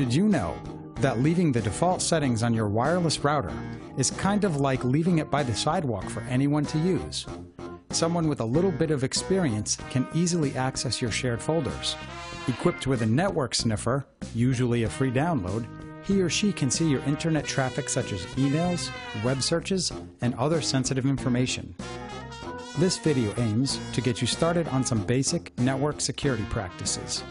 Did you know that leaving the default settings on your wireless router is kind of like leaving it by the sidewalk for anyone to use? Someone with a little bit of experience can easily access your shared folders. Equipped with a network sniffer, usually a free download, he or she can see your internet traffic such as emails, web searches, and other sensitive information. This video aims to get you started on some basic network security practices.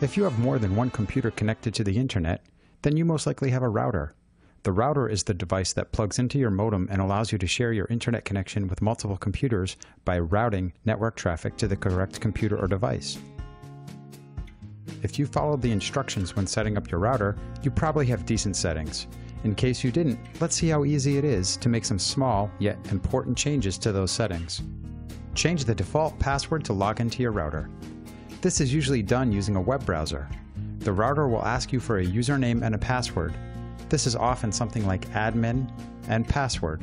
If you have more than one computer connected to the internet, then you most likely have a router. The router is the device that plugs into your modem and allows you to share your internet connection with multiple computers by routing network traffic to the correct computer or device. If you followed the instructions when setting up your router, you probably have decent settings. In case you didn't, let's see how easy it is to make some small yet important changes to those settings. Change the default password to log into your router. This is usually done using a web browser. The router will ask you for a username and a password. This is often something like admin and password.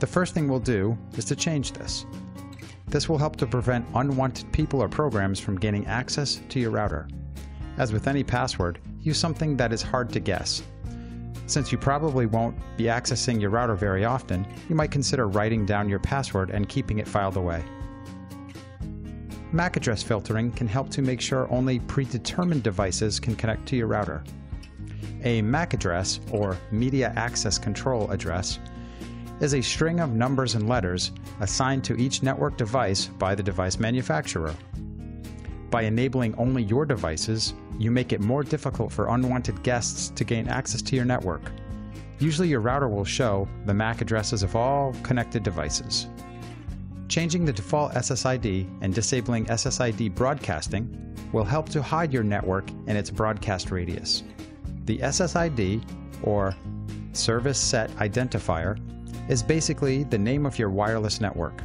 The first thing we'll do is to change this. This will help to prevent unwanted people or programs from gaining access to your router. As with any password, use something that is hard to guess. Since you probably won't be accessing your router very often, you might consider writing down your password and keeping it filed away. MAC address filtering can help to make sure only predetermined devices can connect to your router. A MAC address, or Media Access Control address, is a string of numbers and letters assigned to each network device by the device manufacturer. By enabling only your devices, you make it more difficult for unwanted guests to gain access to your network. Usually your router will show the MAC addresses of all connected devices. Changing the default SSID and disabling SSID broadcasting will help to hide your network and its broadcast radius. The SSID, or Service Set Identifier, is basically the name of your wireless network.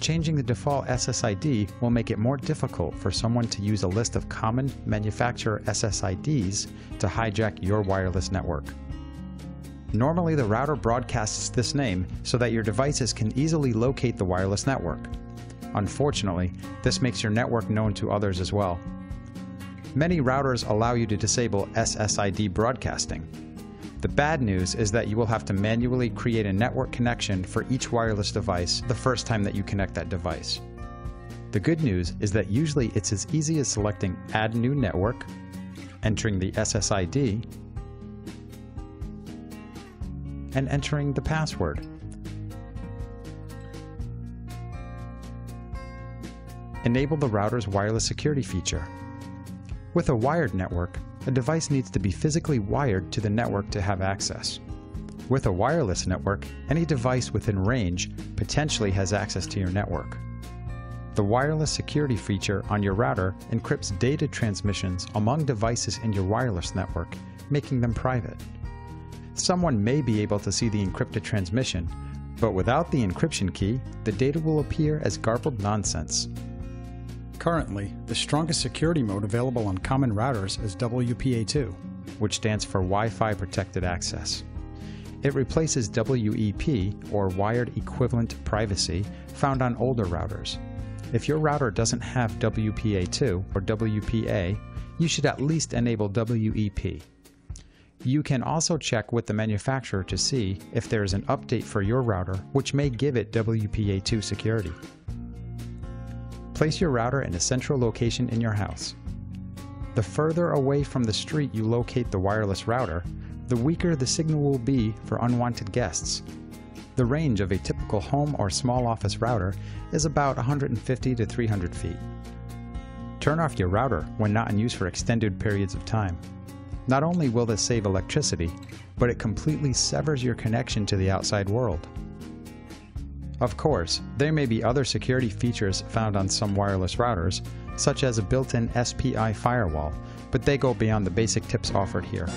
Changing the default SSID will make it more difficult for someone to use a list of common manufacturer SSIDs to hijack your wireless network. Normally, the router broadcasts this name so that your devices can easily locate the wireless network. Unfortunately, this makes your network known to others as well. Many routers allow you to disable SSID broadcasting. The bad news is that you will have to manually create a network connection for each wireless device the first time that you connect that device. The good news is that usually it's as easy as selecting Add New Network, entering the SSID, and entering the password. Enable the router's wireless security feature. With a wired network, a device needs to be physically wired to the network to have access. With a wireless network, any device within range potentially has access to your network. The wireless security feature on your router encrypts data transmissions among devices in your wireless network, making them private. Someone may be able to see the encrypted transmission, but without the encryption key, the data will appear as garbled nonsense. Currently, the strongest security mode available on common routers is WPA2, which stands for Wi-Fi Protected Access. It replaces WEP, or Wired Equivalent Privacy, found on older routers. If your router doesn't have WPA2 or WPA, you should at least enable WEP. You can also check with the manufacturer to see if there is an update for your router which may give it WPA2 security. Place your router in a central location in your house. The further away from the street you locate the wireless router, the weaker the signal will be for unwanted guests. The range of a typical home or small office router is about 150 to 300 feet. Turn off your router when not in use for extended periods of time. Not only will this save electricity, but it completely severs your connection to the outside world. Of course, there may be other security features found on some wireless routers, such as a built-in SPI firewall, but they go beyond the basic tips offered here.